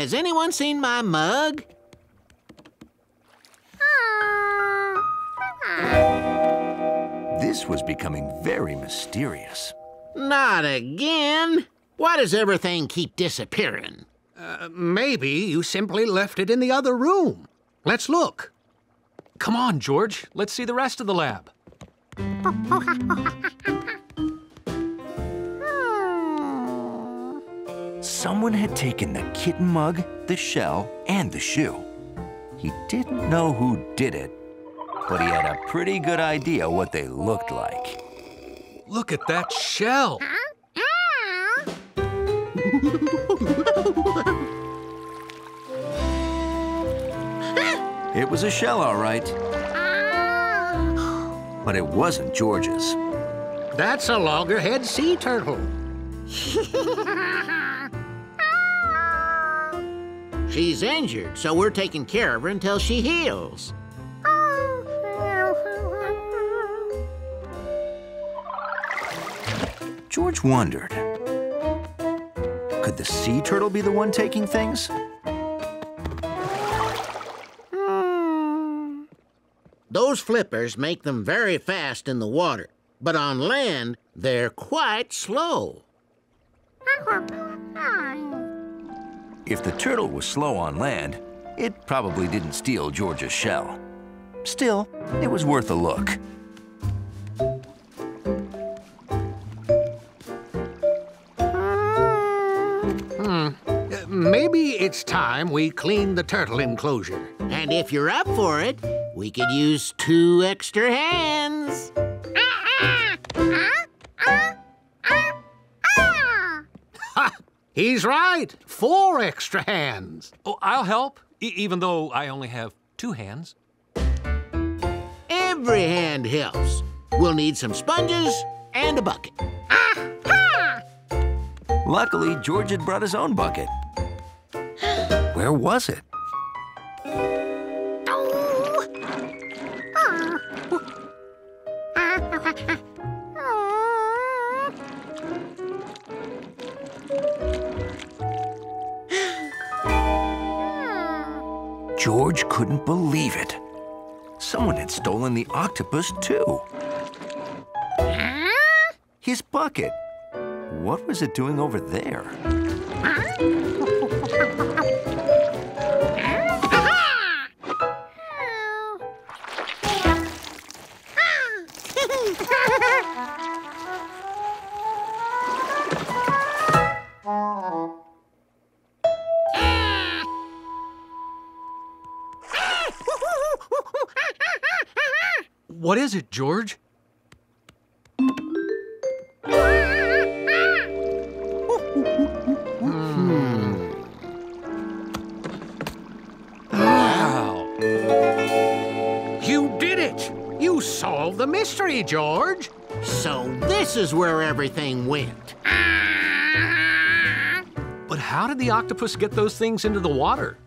Has anyone seen my mug? This was becoming very mysterious. Not again. Why does everything keep disappearing? Uh, maybe you simply left it in the other room. Let's look. Come on, George. Let's see the rest of the lab. Someone had taken the kitten mug, the shell, and the shoe. He didn't know who did it, but he had a pretty good idea what they looked like. Look at that shell. It was a shell, all right. But it wasn't George's. That's a loggerhead sea turtle. She's injured, so we're taking care of her until she heals. George wondered. Could the sea turtle be the one taking things? Those flippers make them very fast in the water, but on land, they're quite slow. If the turtle was slow on land, it probably didn't steal George's shell. Still, it was worth a look. Uh, Maybe it's time we clean the turtle enclosure. And if you're up for it, we could use two extra hands. He's right. Four extra hands. Oh, I'll help, e even though I only have two hands. Every hand helps. We'll need some sponges and a bucket. Ah! Luckily, George had brought his own bucket. Where was it? George couldn't believe it. Someone had stolen the octopus, too. His bucket. What was it doing over there? What is it, George? Wow. You did it. You solved the mystery, George. So this is where everything went. But how did the octopus get those things into the water?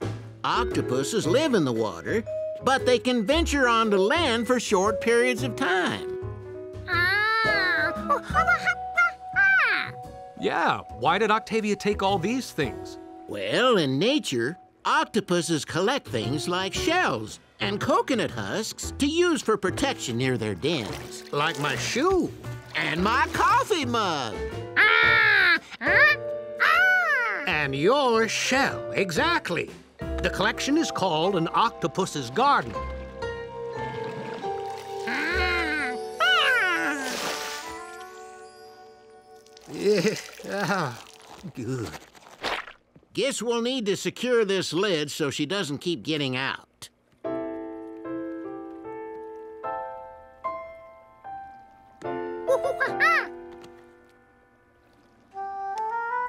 Octopuses live in the water, but they can venture onto land for short periods of time. Ah. Yeah, why did Octavia take all these things? Well, in nature, octopuses collect things like shells and coconut husks to use for protection near their dens. Like my shoe. And my coffee mug. Ah! ah. ah. And your shell, exactly. The collection is called an octopus's garden. Yeah, ah, good. Guess we'll need to secure this lid so she doesn't keep getting out.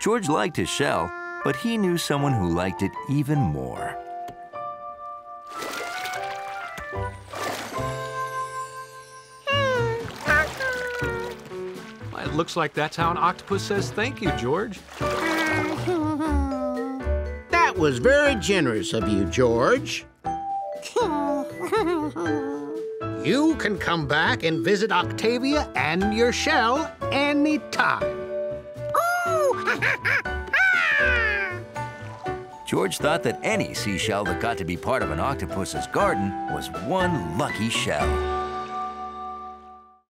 George liked his shell, but he knew someone who liked it even more. It looks like that's how an octopus says thank you, George. That was very generous of you, George. You can come back and visit Octavia and your shell anytime. George thought that any seashell that got to be part of an octopus's garden was one lucky shell.